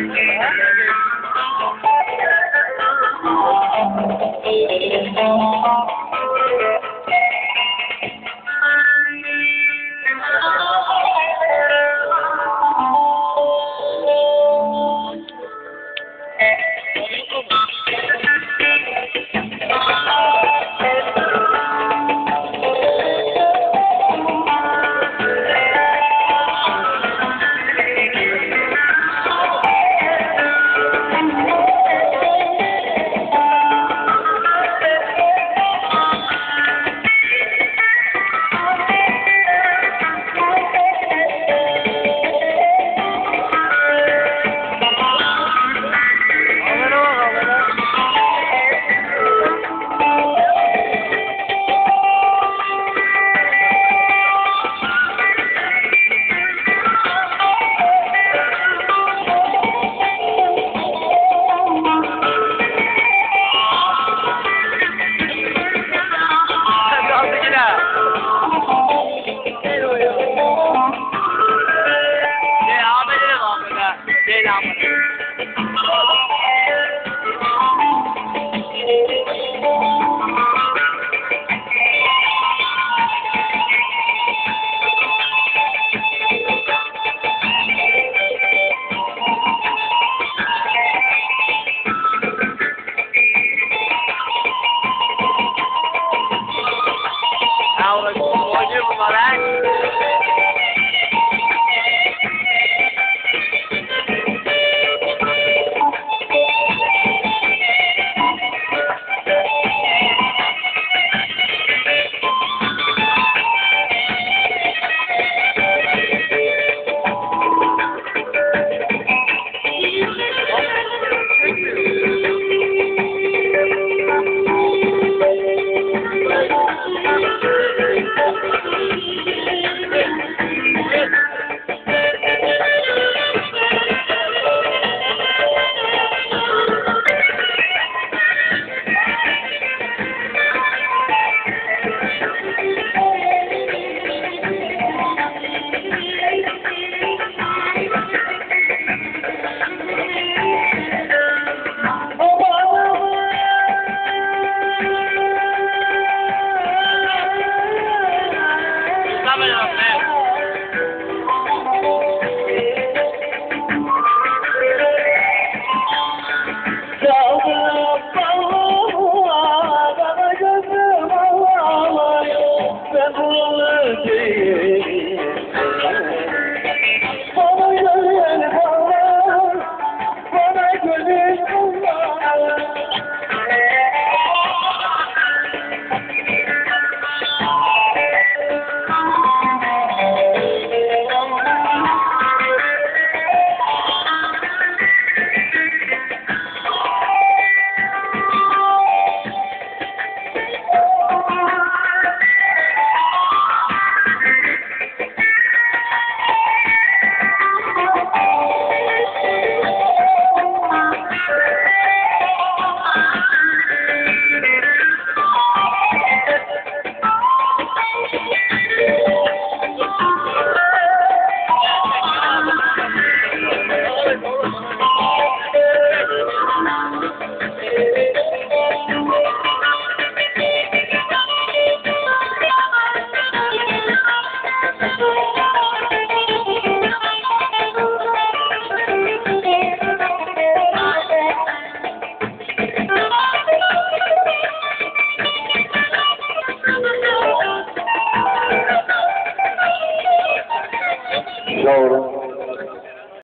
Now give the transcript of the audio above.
Sige Thank you. Laura.